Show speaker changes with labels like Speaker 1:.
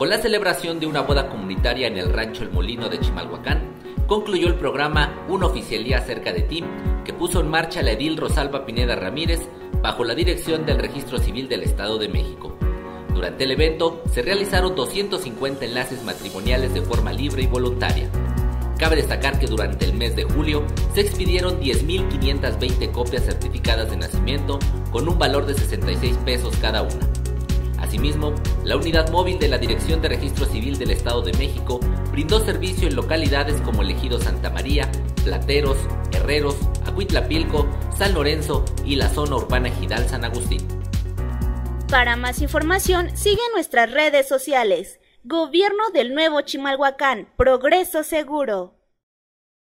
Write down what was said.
Speaker 1: Con la celebración de una boda comunitaria en el rancho El Molino de Chimalhuacán, concluyó el programa Una oficialía cerca de ti, que puso en marcha la edil Rosalba Pineda Ramírez bajo la dirección del Registro Civil del Estado de México. Durante el evento se realizaron 250 enlaces matrimoniales de forma libre y voluntaria. Cabe destacar que durante el mes de julio se expidieron 10.520 copias certificadas de nacimiento con un valor de 66 pesos cada una. Asimismo, la unidad móvil de la Dirección de Registro Civil del Estado de México brindó servicio en localidades como el Ejido Santa María, Plateros, Herreros, Acuitlapilco, San Lorenzo y la zona urbana Gidal San Agustín.
Speaker 2: Para más información, sigue nuestras redes sociales. Gobierno del Nuevo Chimalhuacán, Progreso Seguro.